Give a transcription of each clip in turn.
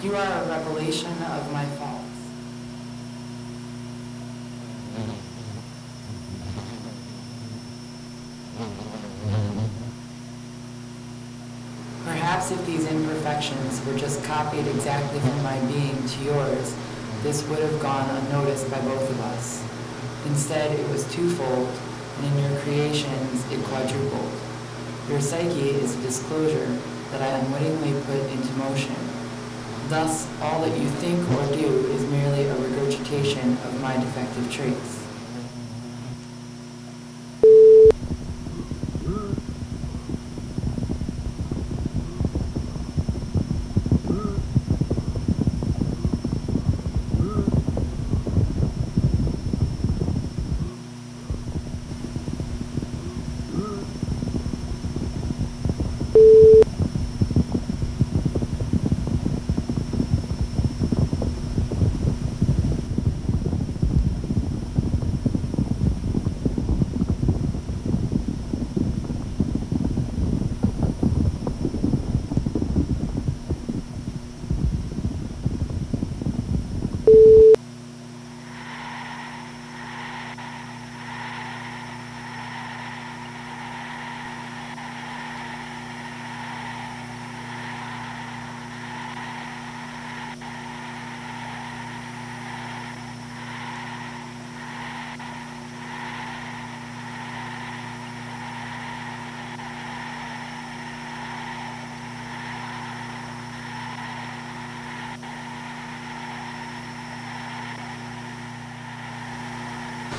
You are a revelation of my faults. Perhaps if these imperfections were just copied exactly from my being to yours, this would have gone unnoticed by both of us. Instead, it was twofold, and in your creations it quadrupled. Your psyche is a disclosure that I unwittingly put into motion. Thus, all that you think or do is merely a regurgitation of my defective traits.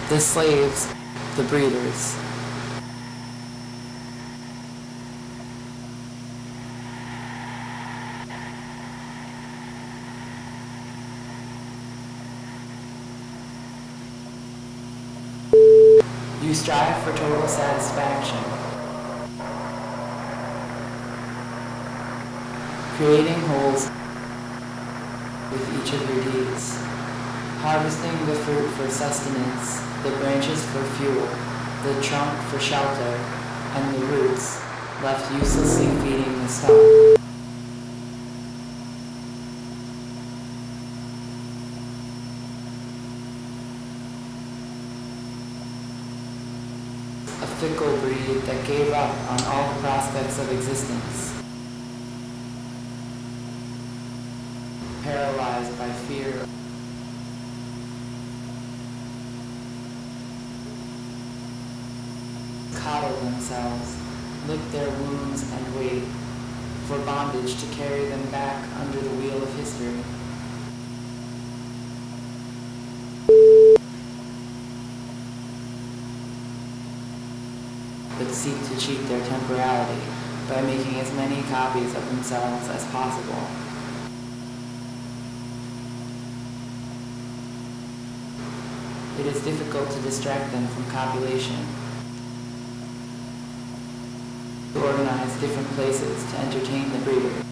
The slaves, the breeders. You strive for total satisfaction. Creating holes with each of your deeds. Harvesting the fruit for sustenance, the branches for fuel, the trunk for shelter, and the roots left uselessly feeding the stalk. A fickle breed that gave up on all the prospects of existence. Paralyzed by fear coddle themselves, lick their wounds and wait for bondage to carry them back under the wheel of history. But seek to cheat their temporality by making as many copies of themselves as possible. It is difficult to distract them from copulation organize different places to entertain the breeder.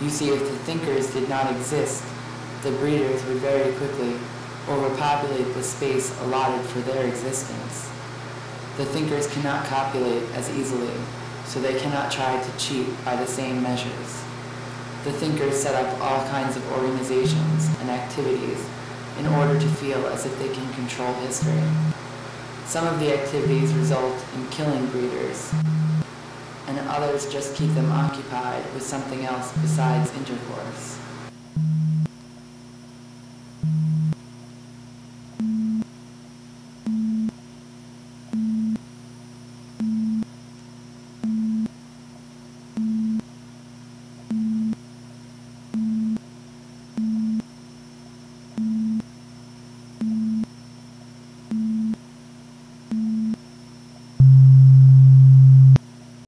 You see, if the thinkers did not exist, the breeders would very quickly overpopulate the space allotted for their existence. The thinkers cannot copulate as easily, so they cannot try to cheat by the same measures. The thinkers set up all kinds of organizations and activities in order to feel as if they can control history. Some of the activities result in killing breeders, and others just keep them occupied with something else besides intercourse.